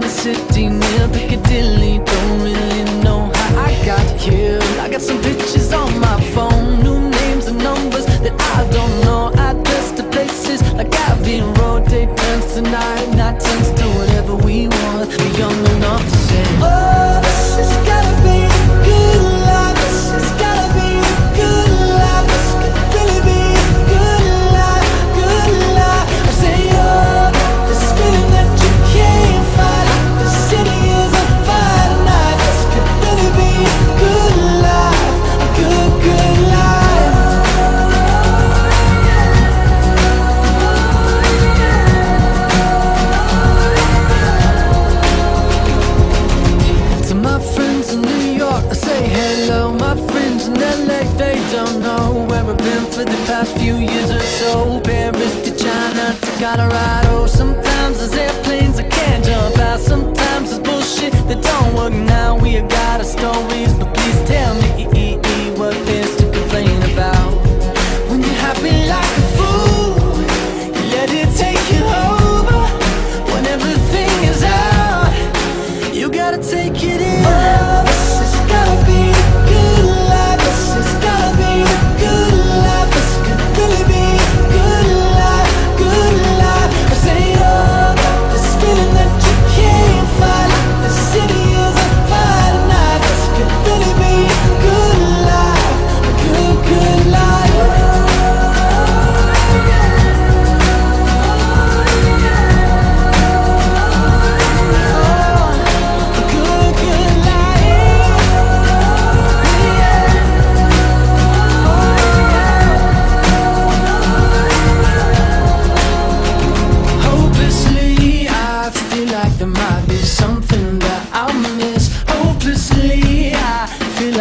city near Piccadilly. Don't really know how I got here. I got some pictures on my phone, new names and numbers that I don't know. Address to places like Abbey Road. Day turns to My friends in LA, they don't know where I've been for the past few years or so. Paris to China to Colorado. Sometimes there's airplanes I can't jump out. Sometimes there's bullshit that don't work now.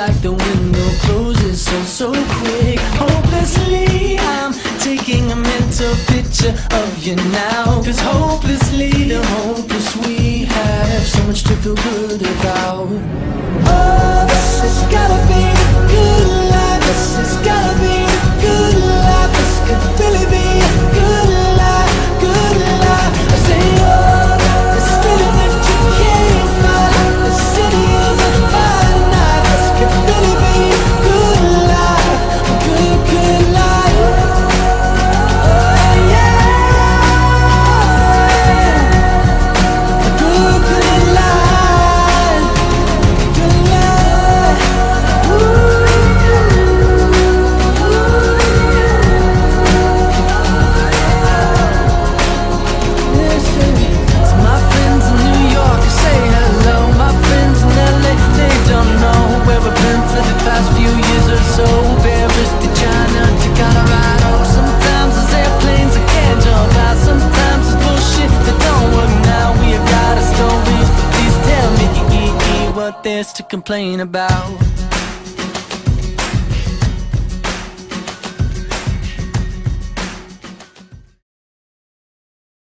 Like the window closes so, so quick. Hopelessly, I'm taking a mental picture of you now. Cause hopelessly, the hopeless we have so much to feel good about. Oh, this has gotta so. Paris to China to Colorado. Sometimes there's airplanes I can't jump out. Sometimes there's bullshit that don't work now. We have got our stories, but please tell me what there's to complain about.